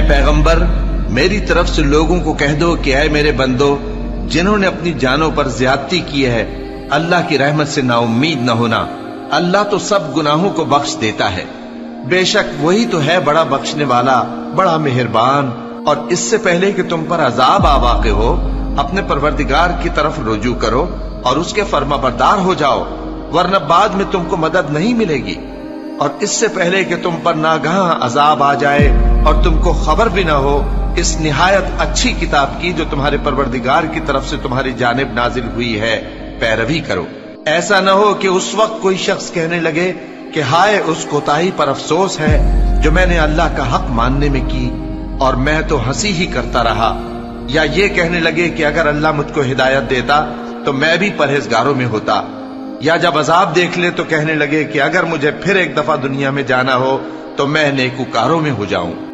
पैगंबर, मेरी तरफ़ से लोगों को कह दो कि ऐ मेरे बंदो, जिन्होंने अपनी जानों पर ज्यादती की है, अल्लाह की रहमत से नाउम्मीद न होना। अल्लाह तो सब गुनाहों को बख्श देता है। बेशक वही तो है बड़ा बख्शने वाला, बड़ा मेहरबान, और इससे पहले कि तुम पर अजाब आ वाक़ हो, अपने परवरदिगार की तरफ़ रुजू करो और उसके फर्मा बरदार हो जाओ, वरना बाद में तुमको मदद नहीं मिलेगी। और इससे पहले कि तुम पर नागहा अजाब आ जाए और तुमको खबर भी ना हो, इस निहायत अच्छी किताब की जो तुम्हारे परवरदिगार की तरफ़ से तुम्हारी जानब नाजिल हुई है, पैरवी करो। ऐसा न हो कि उस वक्त कोई शख्स कहने लगे कि हाय, उस कोताही पर अफसोस है जो मैंने अल्लाह का हक मानने में की और मैं तो हँसी ही करता रहा। या ये कहने लगे कि अगर अल्लाह मुझको हिदायत देता तो मैं भी परहेजगारों में होता। या जब अजाब देख ले तो कहने लगे कि अगर मुझे फिर एक दफ़ा दुनिया में जाना हो तो मैं नेकुकारों में हो जाऊँ।